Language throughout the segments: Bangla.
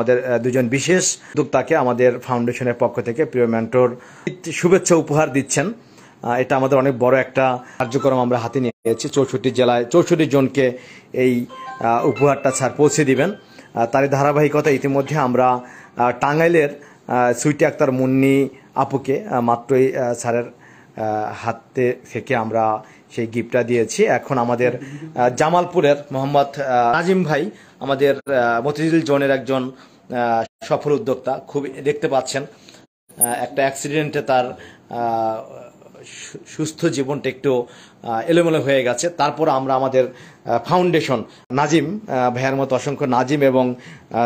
আমাদের দুজন বিশেষ উদ্যোক্তাকে আমাদের ফাউন্ডেশনের পক্ষ থেকে প্রিয় মেন্টর শুভেচ্ছা উপহার দিচ্ছেন। এটা আমাদের অনেক বড় একটা কার্যক্রম আমরা হাতে নিয়েছি। চৌষট্টি জেলায় চৌষট্টি জনকে এই উপহারটা স্যার পৌঁছে দিবেন। তারই ধারাবাহিকতা ইতিমধ্যে আমরা টাঙ্গাইলের সুইটি আক্তার মুন্নি আপুকে মাত্রই স্যারের হাতে থেকে আমরা সেই গিফটটা দিয়েছি। এখন আমাদের জামালপুরের মোহাম্মদ নাজিম ভাই, আমাদের মতিঝিল জোনের একজন সফল উদ্যোক্তা খুব দেখতে পাচ্ছেন। একটা অ্যাক্সিডেন্টে তার সুস্থ জীবনটা একটু এলোমেলো হয়ে গেছে। তারপর আমরা আমাদের ফাউন্ডেশন নাজিম ভাইয়ার মতো অসংখ্য নাজিম এবং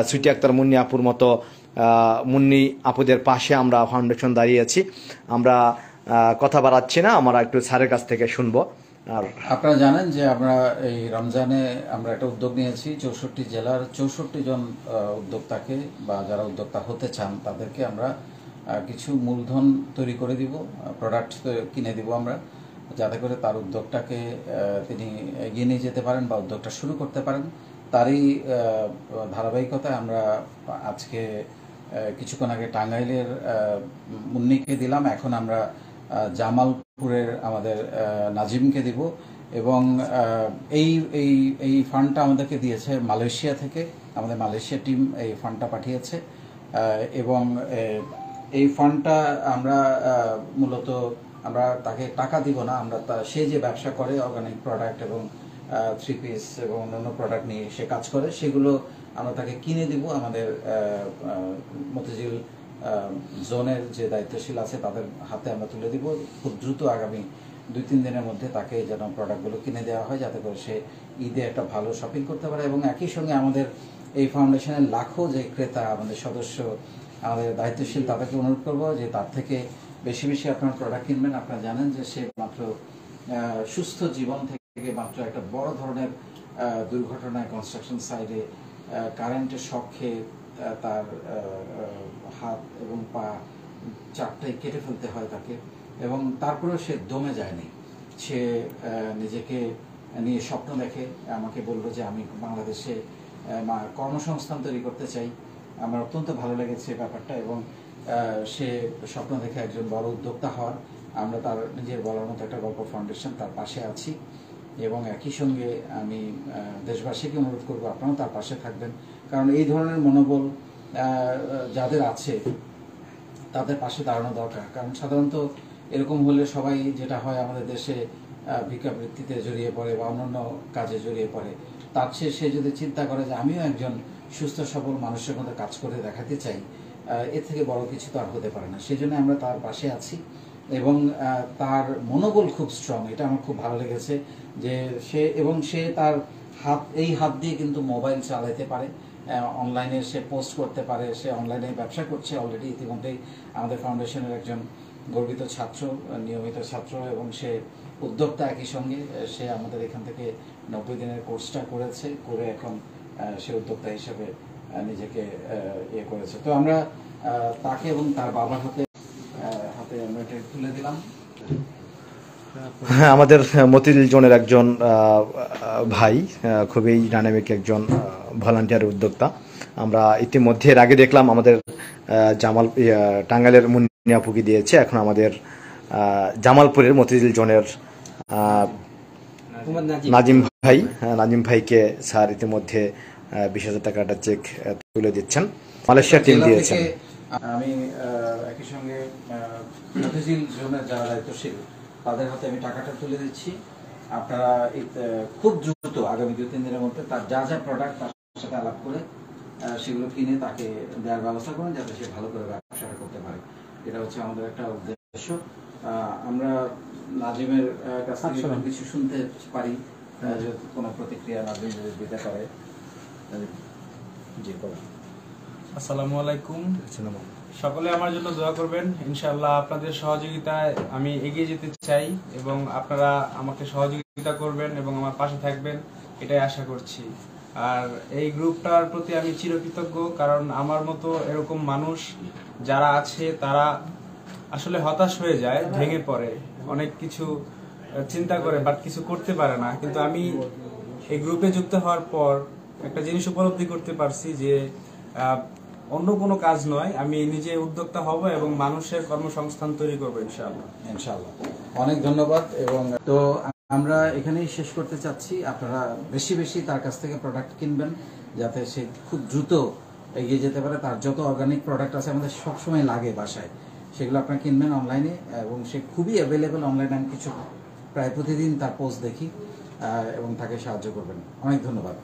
সুইটি আক্তার মুন্নি আপুর মতো মুন্নি আপুদের পাশে আমরা ফাউন্ডেশন দাঁড়িয়েছি আমরা কথা বাড়াচ্ছি না, আমরা একটু স্যারের কাছ থেকে শুনব। আর আপনারা জানেন যে আমরা এই রমজানে আমরা একটা উদ্যোগ নিয়েছি, চৌষট্টি জেলার চৌষট্টি জন উদ্যোক্তাকে বা যারা উদ্যোক্তা হতে চান তাদেরকে আমরা কিছু মূলধন তৈরি করে দিব প্রোডাক্ট কিনে দিব আমরা, যাতে করে তার উদ্যোগটাকে তিনি এগিয়ে নিয়ে যেতে পারেন বা উদ্যোগটা শুরু করতে পারেন। তারই ধারাবাহিকতায় আমরা আজকে কিছুক্ষণ আগে টাঙ্গাইলের মুন্নিকে দিলাম, এখন আমরা জামালপুরের আমাদের নাজিমকে দিব এবং এই এই এই ফান্ডটা আমাদেরকে দিয়েছে মালয়েশিয়া থেকে। আমাদের মালয়েশিয়া টিম এই ফান্ডটা পাঠিয়েছে। এবং এই ফান্ডটা আমরা মূলত আমরা তাকে টাকা দিব না, আমরা তা- সে যে ব্যবসা করে অর্গানিক প্রোডাক্ট এবং থ্রি পিস এবং অন্যান্য প্রোডাক্ট নিয়ে সে কাজ করে, সেগুলো আমরা তাকে কিনে দিব আমাদের মতিঝিল জোনের যে দায়িত্বশীল আছে তাদের হাতে আমরা তুলে দিব। খুব দ্রুত আগামী দুই তিন দিনের মধ্যে তাকে যেন প্রোডাক্টগুলো কিনে দেওয়া হয় যাতে করে সে ঈদে একটা ভালো শপিং করতে পারে এবং একই সঙ্গে আমাদের এই ফাউন্ডেশনের লাখো যে ক্রেতা, আমাদের সদস্য, আমাদের দায়িত্বশীল তাদেরকে অনুরোধ করব যে তার থেকে বেশি বেশি আপনার প্রোডাক্ট কিনবেন। আপনারা জানেন যে সে মাত্র সুস্থ জীবন থেকে মাত্র একটা বড় ধরনের দুর্ঘটনায় কনস্ট্রাকশন সাইডে কারেন্টের শক খেয়ে তার হাত এবং পা চারটাই কেটে ফেলতে হয় তাকে, এবং তারপরেও সে দমে যায়নি। সে নিজেকে নিয়ে স্বপ্ন দেখে, আমাকে বলল যে আমি বাংলাদেশে কর্মসংস্থান তৈরি করতে চাই। আমার অত্যন্ত ভালো লেগেছে ব্যাপারটা এবং সে স্বপ্ন দেখে একজন বড় উদ্যোক্তা হওয়ার। আমরা তার নিজের বলার মতো একটা গল্প ফাউন্ডেশন তার পাশে আছি এবং একই সঙ্গে আমি দেশবাসীকে অনুরোধ করব, আপনারাও তার পাশে থাকবেন। কারণ এই ধরনের মনোবল যাদের আছে, তাদের পাশে দাঁড়ানো দরকার। কারণ সাধারণত এরকম হলে সবাই যেটা হয় আমাদের দেশে ভিক্ষাবৃত্তিতে জড়িয়ে পড়ে বা অন্যান্য কাজে জড়িয়ে পড়ে, তার চেয়ে সে যদি চিন্তা করে যে আমিও একজন সুস্থ, সবল মানুষের মধ্যে কাজ করে দেখাতে চাই এর থেকে বড় কিছু তো আর হতে পারে না। সেই জন্য আমরা তার পাশে আছি এবং তার মনোবল খুব স্ট্রং এটা আমার খুব ভালো লেগেছে যে সে এবং সে তার হাত, এই হাত দিয়ে কিন্তু মোবাইল চালাতে পারে। অনলাইনে সে পোস্ট করতে পারে, সে অনলাইনে ব্যবসা করছে অলরেডি ইতিমধ্যেই আমাদের ফাউন্ডেশনের একজন গর্বিত ছাত্র, নিয়মিত ছাত্র এবং সে উদ্যোক্তা একই সঙ্গে সে আমাদের এখান থেকে নব্বই দিনের কোর্সটা করেছে, করে এখন সে উদ্যোক্তা হিসেবে নিজেকে ইয়ে করেছে। তো আমরা তাকে এবং তার বাবার হাতে হাতে আমরা এটা তুলে দিলাম। আমাদের মতিঝিল জোনের একজন ভাই খুবই ডাইনামিক একজন ভলান্টিয়ার উদ্যোক্তা। আমরা ইতিমধ্যে এর আগে দেখলাম আমাদের জামাল ইয়া, টাঙ্গাইলের মুন্নিয়াপুকি দিয়েছে। এখন আমাদের জামালপুরের মতিঝিল জোনের নাজিম। ভাই হ্যাঁ, নাজিম ভাইকে স্যার ইতিমধ্যে বিশ হাজার টাকাটা চেক তুলে দিচ্ছেন। মালয়েশিয়া টিম দিয়েছেন। আমি একই সঙ্গে আহ, মতিঝিল জোনের যারা দায়িত্বশীল তাদের হাতে আমি টাকাটা তুলে দিচ্ছি। আপনারা খুব দ্রুত আগামী দু তিন দিনের মধ্যে তার যা যা প্রোডাক্ট তার সাথে আলাপ করে সেগুলো কিনে তাকে দেওয়ার ব্যবস্থা করুন যাতে সে ভালো করে ব্যবসাটা করতে পারে। এটা হচ্ছে আমাদের একটা উদ্দেশ্য। আমরা নাজিমের কাছ থেকে কিছু শুনতে পারি কোনো প্রতিক্রিয়া নাজিম যদি দিতে পারে জি বলুন। আসসালামু আলাইকুম। সকলে আমার জন্য দোয়া করবেন। ইনশাআল্লাহ আপনাদের সহযোগিতায় আমি এগিয়ে যেতে চাই এবং আপনারা আমাকে সহযোগিতা করবেন এবং আমার পাশে থাকবেন এটাই আশা করছি। আর এই গ্রুপটার প্রতি আমি চিরকৃতজ্ঞ, কারণ আমার মতো এরকম মানুষ যারা আছে, তারা আসলে হতাশ হয়ে যায়, ভেঙে পড়ে। অনেক কিছু চিন্তা করে বাট কিছু করতে পারে না। কিন্তু আমি এই গ্রুপে যুক্ত হওয়ার পর একটা জিনিস উপলব্ধি করতে পারছি যে অন্য কোনো কাজ নয়, আমি নিজে উদ্যোক্তা হব এবং মানুষের কর্মসংস্থান তৈরি করব, ইনশাআল্লাহ। ইনশাআল্লাহ। অনেক ধন্যবাদ এবং তো আমরা এখানেই শেষ করতে চাচ্ছি। আপনারা বেশি বেশি তার কাছ থেকে প্রোডাক্ট কিনবেন, যাতে সে খুব দ্রুত এগিয়ে যেতে পারে। তার যত অর্গানিক প্রোডাক্ট আছে আমাদের সবসময় লাগে বাসায়। সেগুলো আপনারা কিনবেন অনলাইনে এবং সে খুবই অ্যাভেলেবেল অনলাইনে আমি কিছু প্রায় প্রতিদিন তার পোস্ট দেখি এবং তাকে সাহায্য করবেন। অনেক ধন্যবাদ।